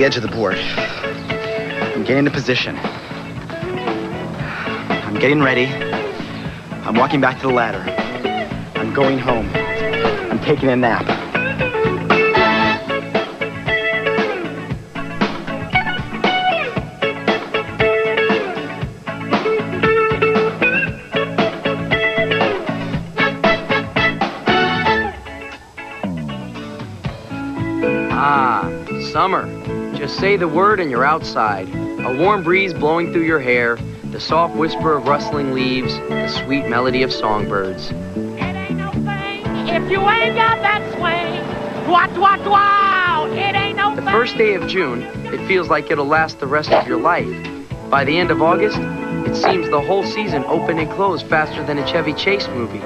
the edge of the board. I'm getting into position. I'm getting ready. I'm walking back to the ladder. I'm going home. I'm taking a nap. Ah, summer. Just say the word and you're outside. A warm breeze blowing through your hair, the soft whisper of rustling leaves, the sweet melody of songbirds. It ain't no thing if you ain't got that swing. Dwa, dwa, dwa. It ain't no The first day of June, it feels like it'll last the rest of your life. By the end of August, it seems the whole season opened and closed faster than a Chevy Chase movie.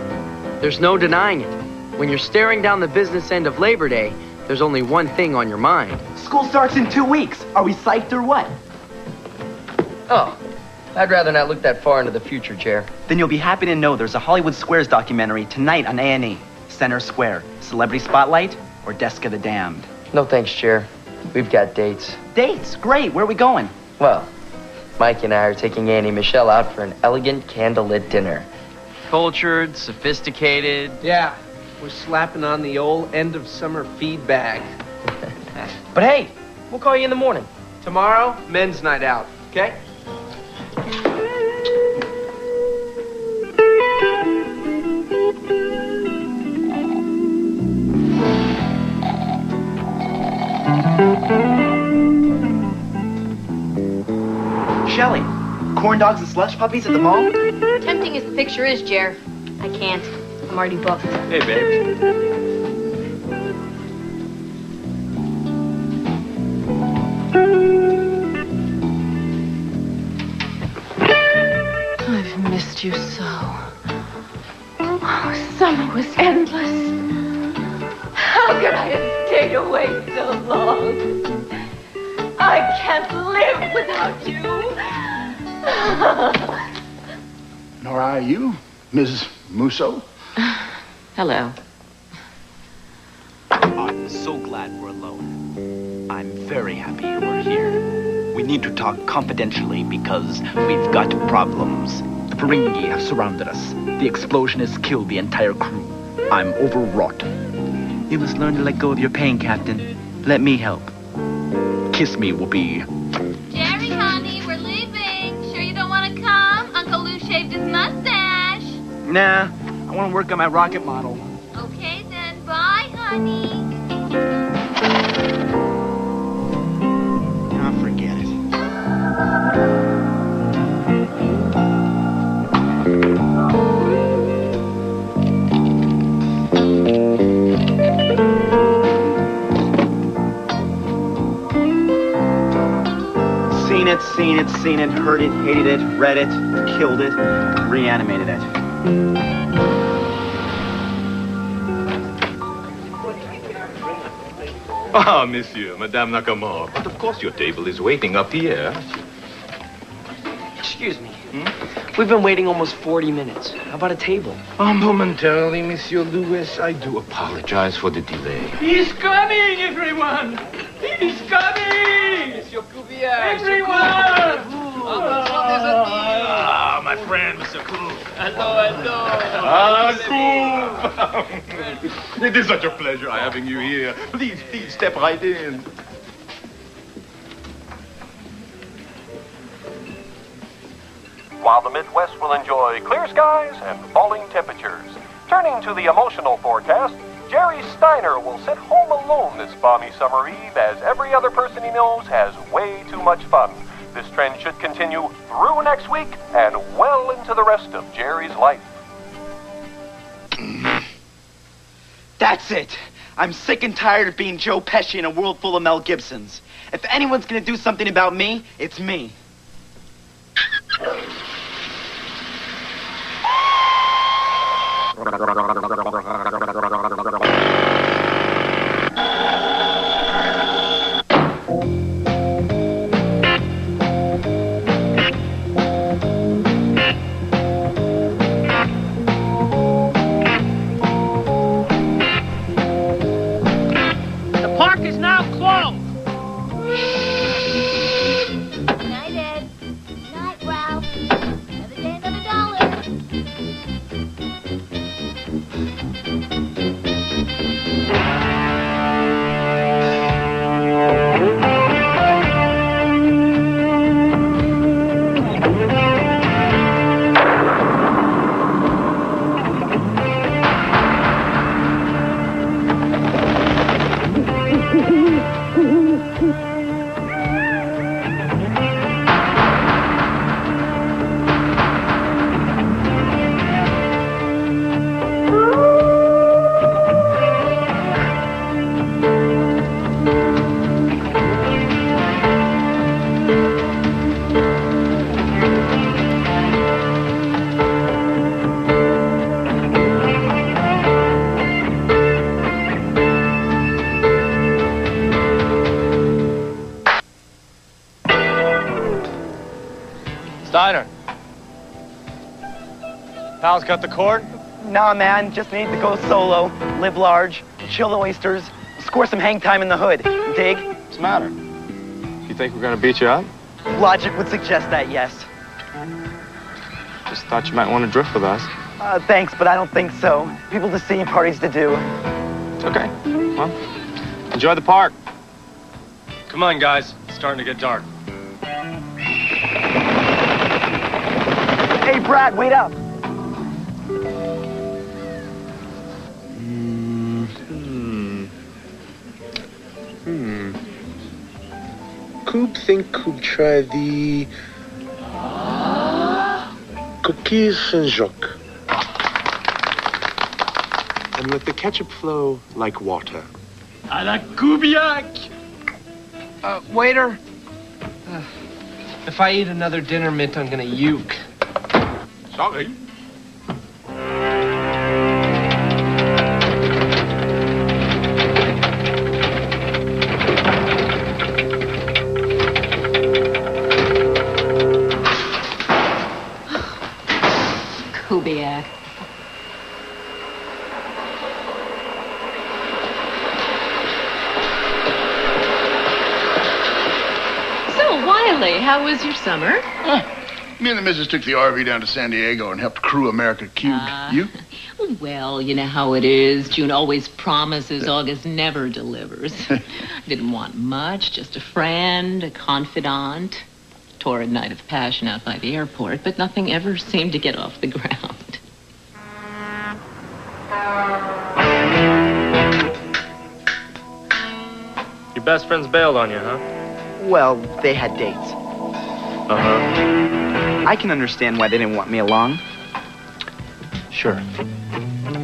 There's no denying it. When you're staring down the business end of Labor Day, there's only one thing on your mind. School starts in two weeks. Are we psyched or what? Oh, I'd rather not look that far into the future, Jer. Then you'll be happy to know there's a Hollywood Squares documentary tonight on A&E. Center Square. Celebrity Spotlight or Desk of the Damned. No thanks, Jer. We've got dates. Dates. Great. Where are we going? Well, Mike and I are taking Annie Michelle out for an elegant candlelit dinner. Cultured, sophisticated. Yeah, we're slapping on the old end of summer feed bag. But hey, we'll call you in the morning. Tomorrow, men's night out, okay? Shelly. Corn dogs and slush puppies at the mall? Tempting as the picture is, Jer. I can't. I'm already booked. Hey, babe. I've missed you so. Oh, summer was endless. How could I have stayed away so long? I can't live without you. Nor are you, Ms. Musso. Hello. I'm so glad we're alone. I'm very happy you are here. We need to talk confidentially because we've got problems. The Ferengi have surrounded us. The explosion has killed the entire crew. I'm overwrought. You must learn to let go of your pain, Captain. Let me help. Kiss me will be. Jerry, honey, we're leaving. Sure you don't want to come? Uncle Lou shaved his mustache. Nah, I want to work on my rocket model. Okay then, bye, honey. Ah, forget it. Seen it, seen it, seen it, heard it, hated it, read it, killed it, reanimated it. Ah, monsieur, Madame Nakamura. But of course your table is waiting up here. Excuse me. We've been waiting almost 40 minutes. How about a table? Ah, momentarily, Monsieur Louis, I do apologize for the delay. He's coming, everyone. He's coming. Monsieur Cuvier. Everyone. Ah, my friend, Monsieur Cool. Hello, hello. Ah, Cool. it is such a pleasure having you here. Please, please step right in. while the Midwest will enjoy clear skies and falling temperatures. Turning to the emotional forecast, Jerry Steiner will sit home alone this balmy summer eve as every other person he knows has way too much fun. This trend should continue through next week and well into the rest of Jerry's life. That's it. I'm sick and tired of being Joe Pesci in a world full of Mel Gibsons. If anyone's gonna do something about me, it's me. Pal's got the cord? Nah, man, just need to go solo, live large, chill the oysters, score some hang time in the hood. Dig? What's the matter? You think we're gonna beat you up? Logic would suggest that, yes. Just thought you might want to drift with us. Uh, thanks, but I don't think so. People to see, parties to do. Okay. Well, enjoy the park. Come on, guys. It's starting to get dark. Hey, Brad, wait up. Think we'll try the coquilles Saint Jacques. And let the ketchup flow like water. À la Kubiak! Uh, waiter. Uh, if I eat another dinner mint, I'm gonna uke. Sorry. Was your summer? Me and the missus took the RV down to San Diego and helped crew America Cubed. Ah. you? Well, you know how it is. June always promises, August never delivers. Didn't want much, just a friend, a confidant. Torrid night of passion out by the airport, but nothing ever seemed to get off the ground. Your best friends bailed on you, huh? Well, they had dates. Uh-huh. I can understand why they didn't want me along. Sure.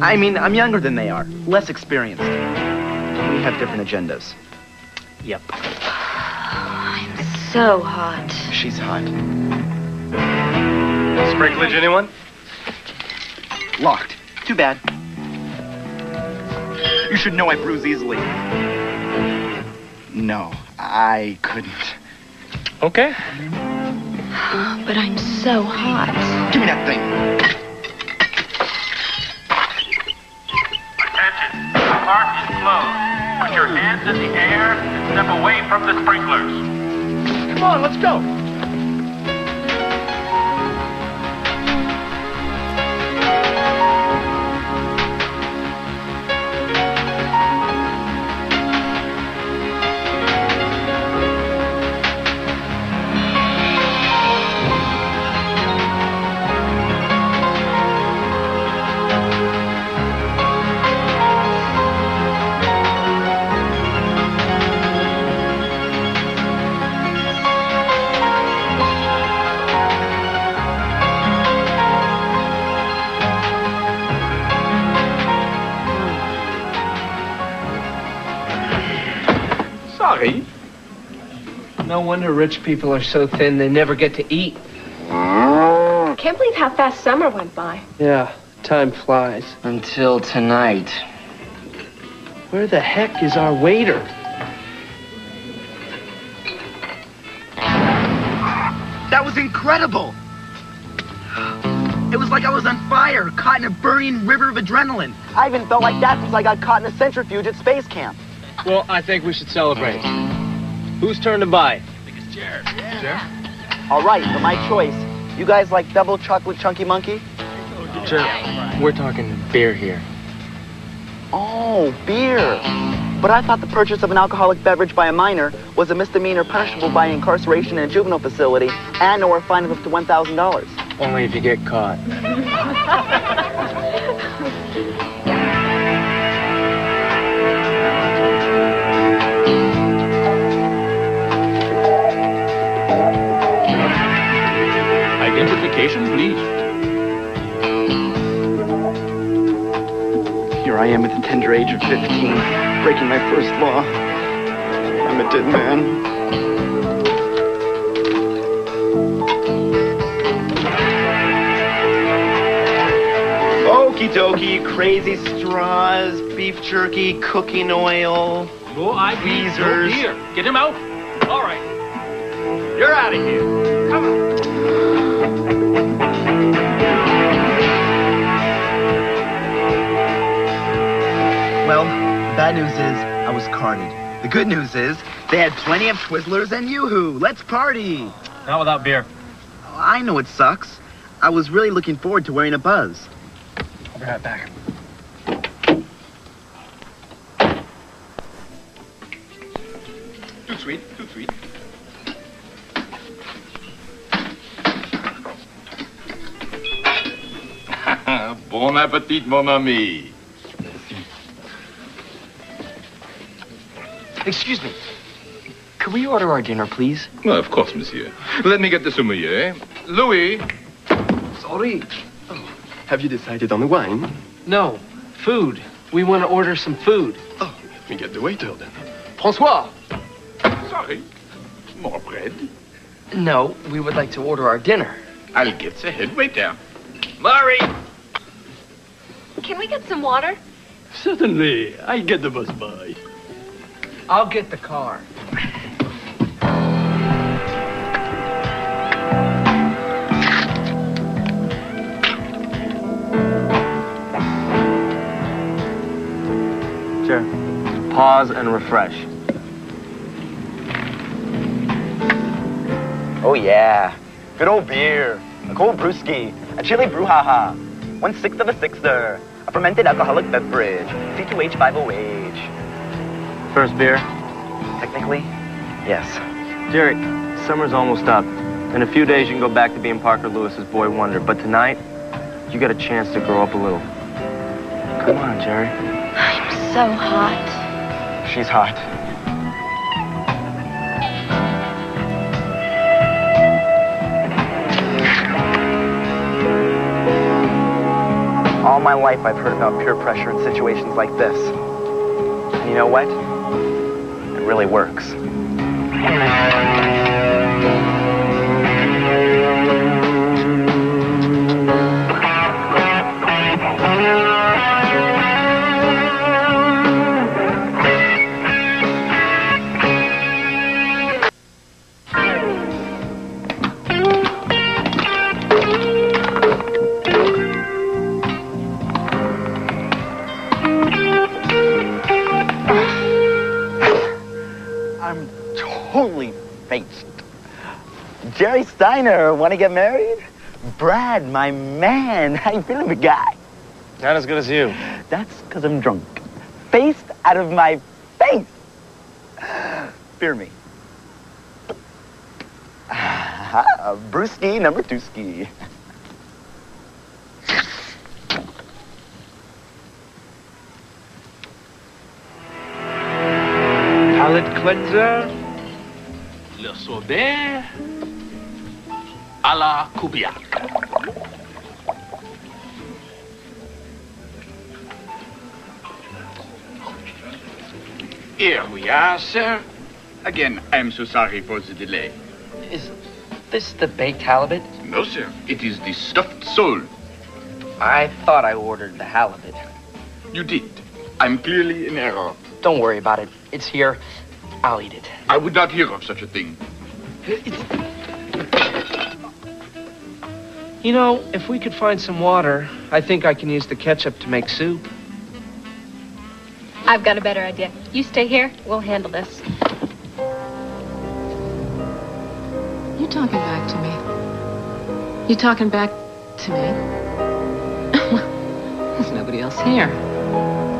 I mean, I'm younger than they are, less experienced. We have different agendas. Yep. I'm so hot. She's hot. Sprinklage, anyone? Locked. Too bad. You should know I bruise easily. No, I couldn't. Okay. Uh, but I'm so hot. Give me that thing. Attention, the park is closed. Put your hands in the air and step away from the sprinklers. Come on, let's go. Wonder rich people are so thin they never get to eat. Oh. Can't believe how fast summer went by. Yeah, time flies. Until tonight. Where the heck is our waiter? That was incredible! It was like I was on fire, caught in a burning river of adrenaline. I haven't felt like that since I got caught in a centrifuge at space camp. Well, I think we should celebrate. Whose turn to buy? All right, for my choice. You guys like double chocolate chunky monkey? Jared, we're talking beer here. Oh, beer. But I thought the purchase of an alcoholic beverage by a minor was a misdemeanor punishable by incarceration in a juvenile facility and or a fine of up to $1,000. Only if you get caught. Identification, please. Here I am at the tender age of 15, breaking my first law. I'm a dead man. Okie dokie, crazy straws, beef jerky, cooking oil. No ID, no Twizzlers. beer. Get him out. All right. You're out of here. Bad news is I was carded. The good news is they had plenty of Twizzlers and Yoo-Hoo. Let's party. Not without beer. Oh, I know it sucks. I was really looking forward to wearing a buzz. I'll be right back. Too sweet, too sweet. bon appetit, mon ami. Excuse me. Could we order our dinner, please? Well, of course, monsieur. Let me get the sommelier. Eh? Louis. Sorry. Oh. Have you decided on the wine? No. Food. We want to order some food. Oh, let me get the waiter then. Francois. Sorry. More bread. No, we would like to order our dinner. I'll get the head waiter. Murray! Can we get some water? Certainly. I'll get the bus by. I'll get the car. Sure. Pause and refresh. Oh yeah. Good old beer. A cold brewski. A chili brouhaha. One sixth of a sixer. A fermented alcoholic beverage. C2H5OH. First beer. Technically, yes. Jerry, summer's almost up. In a few days, you can go back to being Parker Lewis's boy wonder. But tonight, you got a chance to grow up a little. Come on, Jerry. I'm so hot. She's hot. All my life I've heard about peer pressure in situations like this. And you know what? Really works. Want to get married? Brad, my man, how you feeling, big guy? Not as good as you. That's because I'm drunk. Faced out of my face. Fear me. Ah, Brewski, number two ski. Palate cleanser. Le sorbet. À la Kubiak. Here we are, sir. Again, I'm so sorry for the delay. Is this the baked halibut? No, sir. It is the stuffed sole. I thought I ordered the halibut. You did. I'm clearly in error. Don't worry about it. It's here. I'll eat it. I would not hear of such a thing. You know, if we could find some water, I think I can use the ketchup to make soup. I've got a better idea. You stay here. We'll handle this. You talking back to me? You talking back to me? There's nobody else here.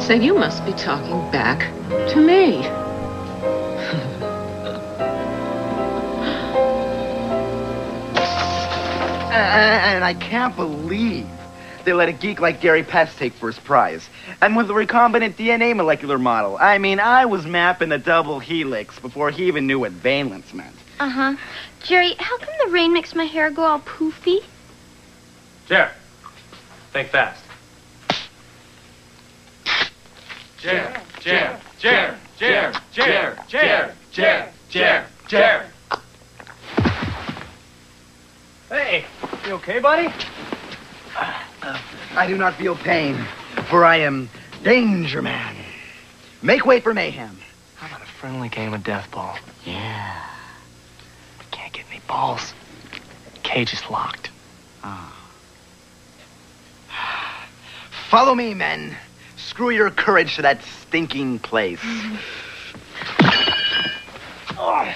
So you must be talking back to me. And I can't believe they let a geek like Gary Pest take first prize. And with the recombinant DNA molecular model. I mean, I was mapping the double helix before he even knew what valence meant. Uh huh. Jerry, how come the rain makes my hair go all poofy? Jerry, think fast. Jer, Jer, Jer, Jer, Jer, Jer, Jer, Jer, Jer. Hey, you okay, buddy? I do not feel pain, for I am Danger Man. Make way for mayhem. How about a friendly game of death ball? Yeah. Can't get any balls. Cage is locked. Ah. Follow me, men. Screw your courage to that stinking place. Oh,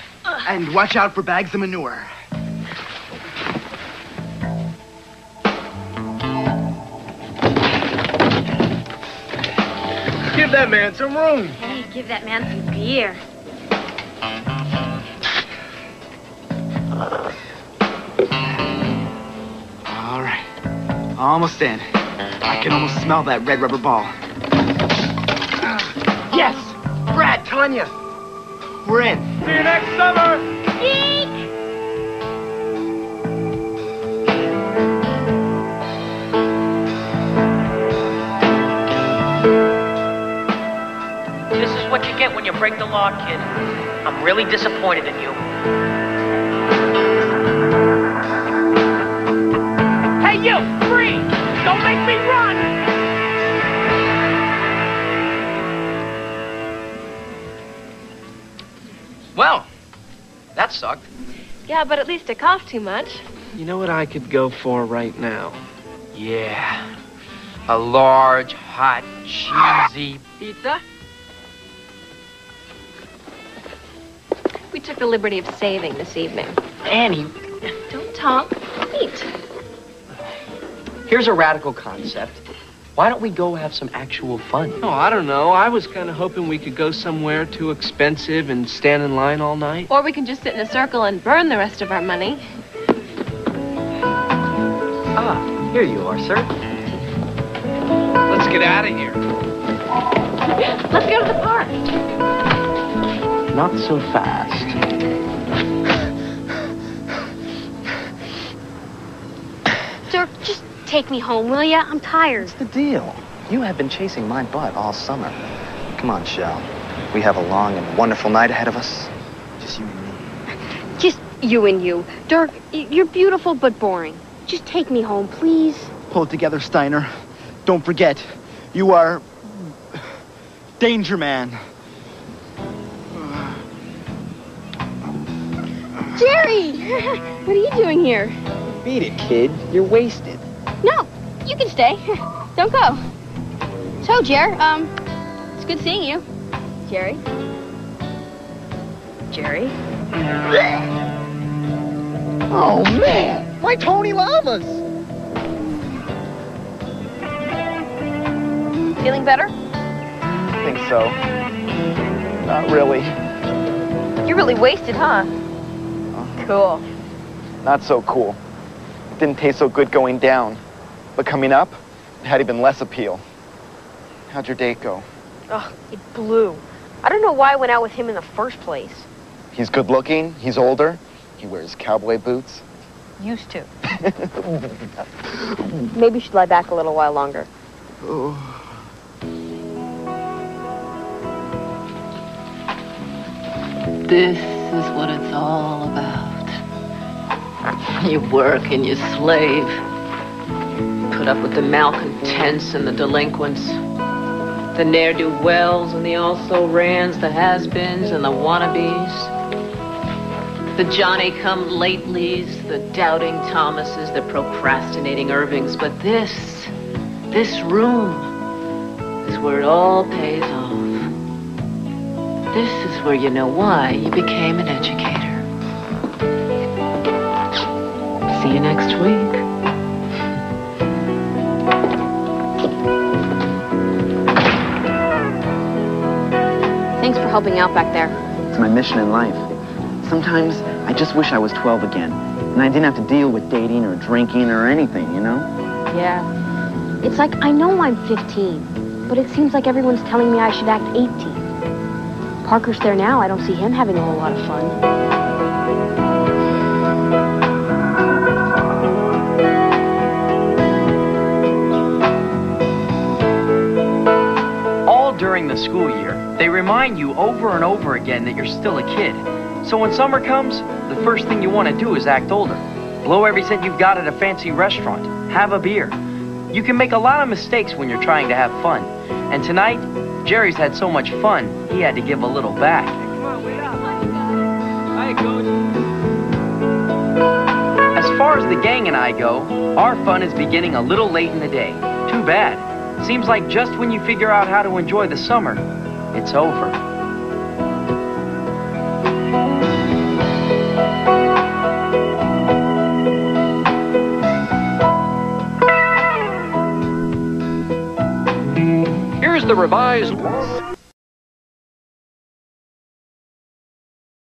and watch out for bags of manure. That man some room. Hey, give that man some beer. All right. Almost in. I can almost smell that red rubber ball. Yes! Brad, Tanya! We're in. See you next summer. This is get when you break the law, kid. I'm really disappointed in you. Hey, you! Free! Don't make me run! Well, that sucked. Yeah, but at least it cost too much. You know what I could go for right now? Yeah. A large, hot, cheesy Pizza? We took the liberty of saving this evening. Annie. Don't talk. Eat. Here's a radical concept. Why don't we go have some actual fun? Oh, I don't know. I was kind of hoping we could go somewhere too expensive and stand in line all night. Or we can just sit in a circle and burn the rest of our money. Ah, here you are, sir. Let's get out of here. Let's go to the park. Not so fast. Dirk, just take me home, will ya? I'm tired. What's the deal? You have been chasing my butt all summer. Come on, Shell. We have a long and wonderful night ahead of us. Just you and me. Just you and you. Dirk, you're beautiful but boring. Just take me home, please. Pull it together, Steiner. Don't forget, you are Danger Man. Jerry! what are you doing here? Beat it, kid. You're wasted. No, you can stay. Don't go. So, Jer, um, it's good seeing you. Jerry? Jerry? Oh, man! My Tony Lamas! Feeling better? I think so. Not really. You're really wasted, huh? Cool. Not so cool. It didn't taste so good going down. But coming up, it had even less appeal. How'd your date go? Oh, it blew. I don't know why I went out with him in the first place. He's good looking, he's older, he wears cowboy boots. Used to. Maybe you should lie back a little while longer. This is what it's all about. You work and you slave. Put up with the malcontents and the delinquents. The ne'er-do-wells and the also-rans, the has-beens and the wannabes. The Johnny-come-latelys, the doubting Thomases, the procrastinating Irvings. But this, this room is where it all pays off. This is where you know why you became an educator. See you next week. Thanks for helping out back there. It's my mission in life. Sometimes I just wish I was 12 again, and I didn't have to deal with dating or drinking or anything, you know? Yeah. It's like I know I'm 15, but it seems like everyone's telling me I should act 18. Parker's there now. I don't see him having a whole lot of fun. The school year, they remind you over and over again that you're still a kid. So when summer comes, the first thing you want to do is act older. Blow every cent you've got at a fancy restaurant. Have a beer. You can make a lot of mistakes when you're trying to have fun. And tonight, Jerry's had so much fun, he had to give a little back. As far as the gang and I go, our fun is beginning a little late in the day. Too bad. Seems like just when you figure out how to enjoy the summer, it's over. Here's the revised